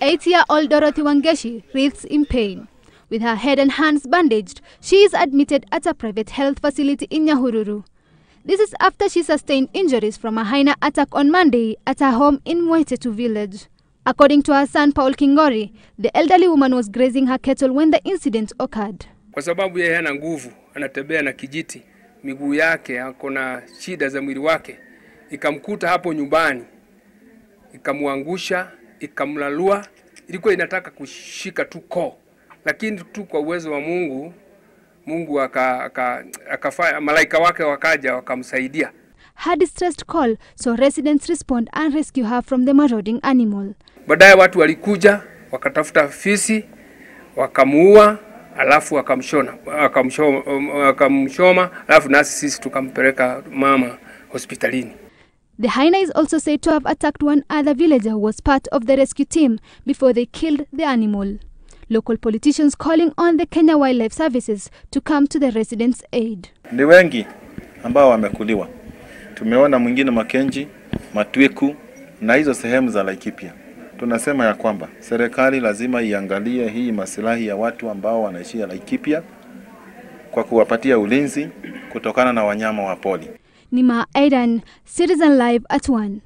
Eight-year-old Dorothy Wangeshi writhes in pain. With her head and hands bandaged, she is admitted at a private health facility in Nyahururu. This is after she sustained injuries from a hyena attack on Monday at her home in Mwetetu village. According to her son Paul Kingori, the elderly woman was grazing her cattle when the incident occurred. Kwa sababu yeye hana nguvu, anatembea na kijiti, miguu yake ako na shida za mwili wake, ikamkuta hapo nyumbani, ikamwangusha, ikamlalua. Ilikuwa inataka kushika tu koo, lakini tu kwa uwezo wa Mungu, Mungu aka, aka, akafanya malaika wake wakaja wakamsaidia. Her distressed call saw residents respond and rescue her from the marauding animal. Baadaye watu walikuja wakatafuta fisi wakamuua, alafu wakamshona wakamshoma, alafu nasi sisi tukampeleka mama hospitalini. The hyena is also said to have attacked one other villager who was part of the rescue team before they killed the animal. Local politicians calling on the Kenya Wildlife Services to come to the residents' aid. Ni wengi ambao wamekuliwa. Tumeona mwingine Makenji, Matwiku na hizo sehemu za Laikipia. Tunasema ya kwamba serikali lazima iangalie hii masilahi ya watu ambao wanaishia Laikipia kwa kuwapatia ulinzi kutokana na wanyama wa pori. Nima Aidan, Citizen Live at 1.